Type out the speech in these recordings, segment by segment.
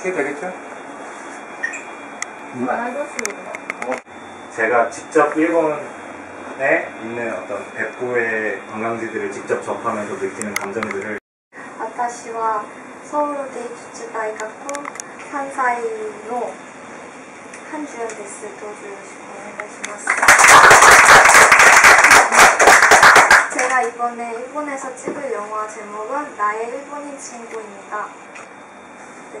이렇게 되겠죠? 알겠습니다. 제가 직접 일본에 있는 어떤 백구의 관광지들을 직접 접하면서 느끼는 감정들을 私はソウル芸術大学関西の한주연です。どうぞよろしくお願いします。 제가 이번에 일본에서 찍을 영화 제목은 나의 일본인 친구입니다. 네.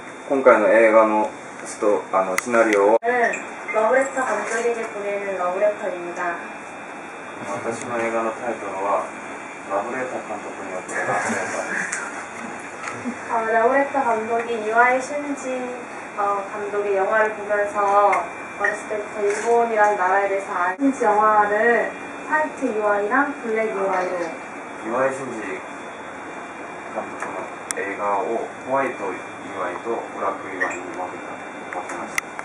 今回の映画のストあのシナリオを 는 러브레터 감독에게 보내는 러브레터입니다. 私の映画のタイトルはラブレータ監督によってラブレータ 어, 러브레터 감독이 유아이 슌지 어, 감독의 영화를 보면서 어렸을 때부터 일본이라는 나라에 대해서 알 슌지 영화를 화이트 유아이랑 블랙 유아이로 岩井俊二監督の 映画をホワイト祝いとブラック祝いに分けた分けました。